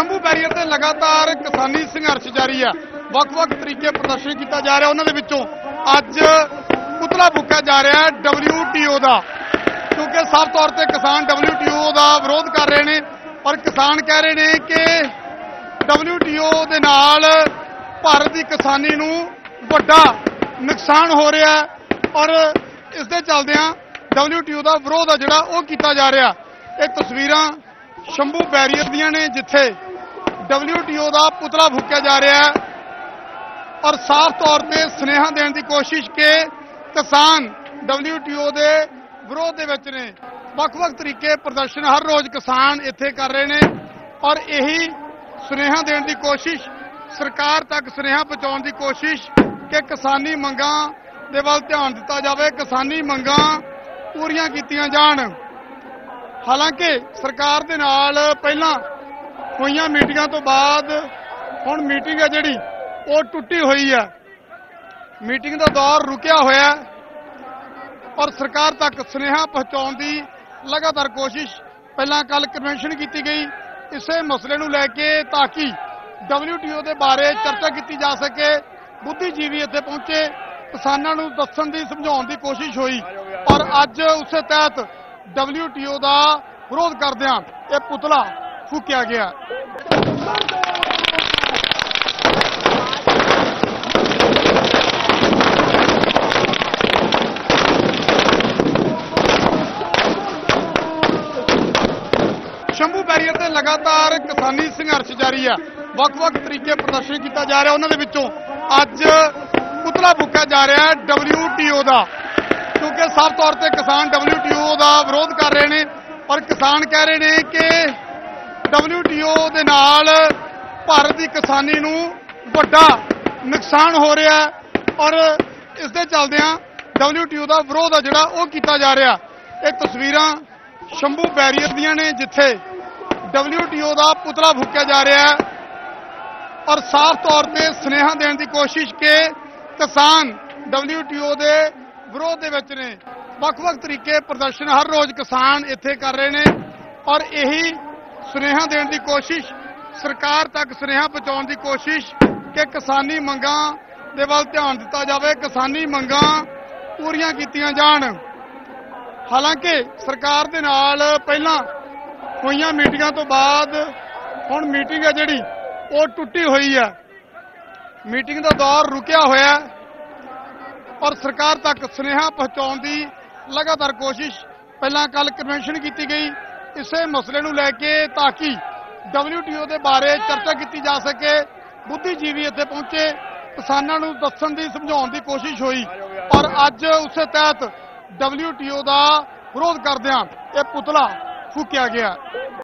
Shambhu barrier ਤੇ ਲਗਾਤਾਰ ਕਿਸਾਨੀ ਸੰਘਰਸ਼ ਜਾਰੀ ਹੈ ਵੱਖ-ਵੱਖ ਤਰੀਕੇ ਪ੍ਰਦਰਸ਼ਨ ਕੀਤਾ ਜਾ ਰਿਹਾ। ਉਹਨਾਂ ਦੇ ਵਿੱਚੋਂ ਅੱਜ ਪੁਤਲਾ ਫੂਕਿਆ ਜਾ ਰਿਹਾ ਹੈ WTO ਦਾ। ਕਿਉਂਕਿ ਸਾਫ਼ ਤੌਰ ਤੇ ਕਿਸਾਨ WTO ਦਾ ਵਿਰੋਧ ਕਰ ਰਹੇ ਨੇ। ਪਰ ਕਿਸਾਨ ਕਹਿ ਰਹੇ ਨੇ ਕਿ WTO ਦੇ ਨਾਲ ਭਾਰਤ ਦੀ ਕਿਸਾਨੀ ਨੂੰ ਵੱਡਾ ਨੁਕਸਾਨ ਹੋ ਰਿਹਾ ਹੈ। ਔਰ ਇਸ ਦੇ ਚੱਲਦਿਆਂ WTO ਦਾ ਵਿਰੋਧ ਆ ਜਿਹੜਾ, ਉਹ ਕੀਤਾ ਜਾ ਰਿਹਾ। ਇਹ ਤਸਵੀਰਾਂ ਸ਼ੰਭੂ ਬੈਰੀਅਰ ਦੀਆਂ ਨੇ, ਜਿੱਥੇ WTO ਦਾ ਪੁਤਲਾ ਫੂਕਿਆ ਜਾ ਰਿਹਾ ਹੈ। ਔਰ ਸਾਫ਼ ਤੌਰ ਤੇ ਸੁਨੇਹਾ ਦੇਣ ਦੀ ਕੋਸ਼ਿਸ਼ ਕਿ ਕਿਸਾਨ WTO ਦੇ ਵਿਰੋਧ ਦੇ ਵਿੱਚ ਨੇ। ਵੱਖ-ਵੱਖ ਤਰੀਕੇ ਪ੍ਰਦਰਸ਼ਨ ਹਰ ਰੋਜ਼ ਕਿਸਾਨ ਇੱਥੇ ਕਰ ਰਹੇ ਨੇ। ਔਰ ਇਹੀ ਸੁਨੇਹਾ ਦੇਣ ਦੀ ਕੋਸ਼ਿਸ਼, ਸਰਕਾਰ ਤੱਕ ਸੁਨੇਹਾ ਪਹੁੰਚਾਉਣ ਦੀ ਕੋਸ਼ਿਸ਼ ਕਿ ਕਿਸਾਨੀ ਮੰਗਾਂ ਦੇ ਵੱਲ ਧਿਆਨ ਦਿੱਤਾ ਜਾਵੇ। ਕਿਸਾਨੀ ਮੰਗਾਂ ਪੂਰੀਆਂ ਕੀਤੀਆਂ ਜਾਣ। ਹਾਲਾਂਕਿ ਸਰਕਾਰ ਦੇ ਨਾਲ ਪਹਿਲਾਂ ਹੋਈਆਂ ਮੀਟਿੰਗਾਂ ਤੋਂ ਬਾਅਦ ਹੁਣ ਮੀਟਿੰਗ ਹੈ ਜਿਹੜੀ, ਉਹ ਟੁੱਟੀ ਹੋਈ ਹੈ। ਮੀਟਿੰਗ ਦਾ ਦੌਰ ਰੁਕਿਆ ਹੋਇਆ ਹੈ ਔਰ ਸਰਕਾਰ ਤੱਕ ਸੁਨੇਹਾ ਪਹੁੰਚਾਉਣ ਦੀ ਲਗਾਤਾਰ ਕੋਸ਼ਿਸ਼ ਪਹਿਲਾਂ ਕੱਲ ਕਨਵੈਨਸ਼ਨ ਕੀਤੀ ਗਈ। ਇਸੇ ਮਸਲੇ ਨੂੰ ਲੈ ਕੇ ਤਾਂ ਕਿ WTO ਦੇ ਬਾਰੇ ਚਰਚਾ ਕੀਤੀ ਜਾ ਸਕੇ, ਬੁੱਧੀਜੀਵੀ ਇੱਥੇ ਪਹੁੰਚੇ, ਕਿਸਾਨਾਂ ਨੂੰ ਦੱਸਣ ਦੀ, ਸਮਝਾਉਣ ਦੀ ਕੋਸ਼ਿਸ਼ ਹੋਈ। ਔਰ ਅੱਜ ਉਸੇ ਤਹਿਤ WTO ਦਾ ਵਿਰੋਧ ਕਰਦਿਆਂ ਇਹ ਪੁਤਲਾ ਫੂਕਿਆ ਗਿਆ। ਸ਼ੰਭੂ ਬੈਰੀਅਰ ਤੇ ਲਗਾਤਾਰ ਕਿਸਾਨੀ ਸੰਘਰਸ਼ ਜਾਰੀ ਹੈ ਵੱਖ-ਵੱਖ ਤਰੀਕੇ ਪ੍ਰਦਰਸ਼ਨ ਕੀਤਾ ਜਾ ਰਿਹਾ। ਉਹਨਾਂ ਦੇ ਵਿੱਚੋਂ ਅੱਜ ਪੁਤਲਾ ਫੂਕਿਆ ਜਾ ਰਿਹਾ ਹੈ WTO ਦਾ। ਕਿਉਂਕਿ ਸਾਫ਼ ਤੌਰ ਤੇ ਕਿਸਾਨ WTO ਦਾ ਵਿਰੋਧ ਕਰ ਰਹੇ ਨੇ। ਪਰ ਕਿਸਾਨ ਕਹਿ ਰਹੇ ਨੇ ਕਿ WTO ਦੇ ਨਾਲ ਭਾਰਤ ਦੀ ਕਿਸਾਨੀ ਨੂੰ ਵੱਡਾ ਨੁਕਸਾਨ ਹੋ ਰਿਹਾ ਹੈ ਔਰ ਇਸ ਦੇ ਚੱਲਦਿਆਂ WTO ਦਾ ਵਿਰੋਧ ਆ ਜਿਹੜਾ ਉਹ ਕੀਤਾ ਜਾ ਰਿਹਾ। ਇਹ ਤਸਵੀਰਾਂ ਸ਼ੰਭੂ ਬੈਰੀਅਰ ਦੀਆਂ ਨੇ ਜਿੱਥੇ WTO ਦਾ ਪੁਤਲਾ ਫੂਕਿਆ ਜਾ ਰਿਹਾ ਔਰ ਸਾਫ਼ ਤੌਰ ਤੇ ਸੁਨੇਹਾ ਦੇਣ ਦੀ ਕੋਸ਼ਿਸ਼ ਕਿ ਕਿਸਾਨ WTO ਦੇ ਵਿਰੋਧ ਦੇ ਵਿੱਚ ਨੇ। ਵੱਖ-ਵੱਖ ਤਰੀਕੇ ਪ੍ਰਦਰਸ਼ਨ ਹਰ ਰੋਜ਼ ਕਿਸਾਨ ਇੱਥੇ ਕਰ ਰਹੇ ਨੇ ਔਰ ਇਹੀ ਸੁਨੇਹਾ ਦੇਣ ਦੀ ਕੋਸ਼ਿਸ਼, ਸਰਕਾਰ ਤੱਕ ਸੁਨੇਹਾ ਪਹੁੰਚਾਉਣ ਦੀ ਕੋਸ਼ਿਸ਼ ਕਿ ਕਿਸਾਨੀ ਮੰਗਾਂ ਦੇ ਵੱਲ ਧਿਆਨ ਦਿੱਤਾ ਜਾਵੇ, ਕਿਸਾਨੀ ਮੰਗਾਂ ਪੂਰੀਆਂ ਕੀਤੀਆਂ ਜਾਣ। ਹਾਲਾਂਕਿ ਸਰਕਾਰ ਦੇ ਨਾਲ ਪਹਿਲਾਂ ਹੋਈਆਂ ਮੀਟਿੰਗਾਂ ਤੋਂ ਬਾਅਦ ਹੁਣ ਮੀਟਿੰਗ ਹੈ ਜਿਹੜੀ, ਉਹ ਟੁੱਟੀ ਹੋਈ ਹੈ। ਮੀਟਿੰਗ ਦਾ ਦੌਰ ਰੁਕਿਆ ਹੋਇਆ ਔਰ ਸਰਕਾਰ ਤੱਕ ਸੁਨੇਹਾ ਪਹੁੰਚਾਉਣ ਦੀ ਲਗਾਤਾਰ ਕੋਸ਼ਿਸ਼, ਪਹਿਲਾਂ ਕੱਲ ਕਨਵੈਨਸ਼ਨ ਕੀਤੀ ਗਈ ਇਸੇ ਮਸਲੇ ਨੂੰ ਲੈ ਕੇ ਤਾਂ ਕਿ WTO ਦੇ ਬਾਰੇ ਚਰਚਾ ਕੀਤੀ ਜਾ ਸਕੇ, ਬੁੱਧੀਜੀਵੀ ਇੱਥੇ ਪਹੁੰਚੇ, ਕਿਸਾਨਾਂ ਨੂੰ ਦੱਸਣ ਦੀ, ਸਮਝਾਉਣ ਦੀ ਕੋਸ਼ਿਸ਼ ਹੋਈ। ਔਰ ਅੱਜ ਉਸੇ ਤਹਿਤ WTO ਦਾ ਵਿਰੋਧ ਕਰਦਿਆਂ ਇਹ ਪੁਤਲਾ ਫੂਕਿਆ ਗਿਆ।